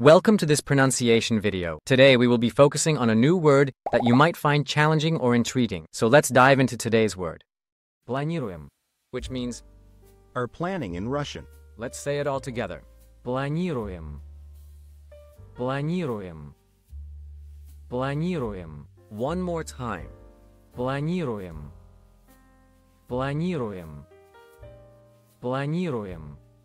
Welcome to this pronunciation video. Today we will be focusing on a new word that you might find challenging or intriguing. So let's dive into today's word. Планируем, which means are planning in Russian. let's say it all together. Планируем. Планируем. Планируем. One more time. Планируем. Планируем. Планируем.